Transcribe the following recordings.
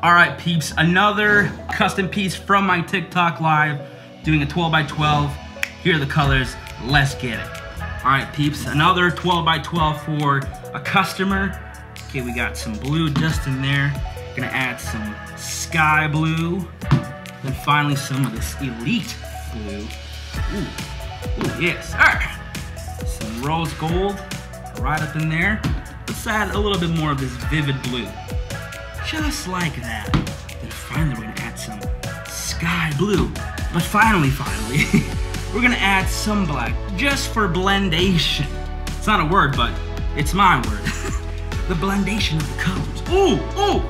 All right, peeps, another custom piece from my TikTok live, doing a 12 by 12. Here are the colors, let's get it. All right, peeps, another 12 by 12 for a customer. Okay, we got some blue just in there. Gonna add some sky blue. Then finally some of this elite blue. Ooh, ooh, yes, sir. Some rose gold right up in there. Let's add a little bit more of this vivid blue. Just like that. Then finally we're gonna add some sky blue. But finally, finally, we're gonna add some black just for blendation. It's not a word, but it's my word. the blendation of the colors. Ooh, ooh.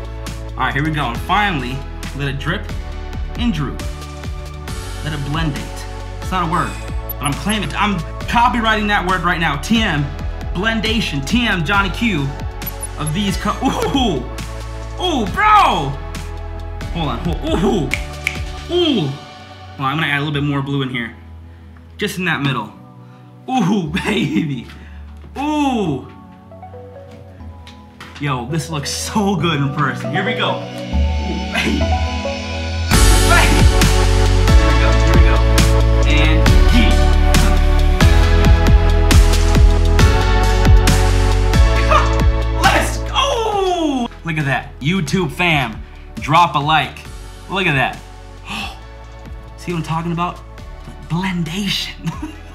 All right, here we go. And finally, let it drip and droop. Let it blendate. It's not a word, but I'm claiming, I'm copyrighting that word right now. TM, blendation, TM, Johnny Q, of these co- Ooh, ooh, bro. Hold on, ooh, ooh. Well, I'm gonna add a little bit more blue in here. Just in that middle. Ooh, baby. Ooh. Yo, this looks so good in person. Here we go. Ooh, Look at that. YouTube fam, drop a like. Look at that. See what I'm talking about? Blendation.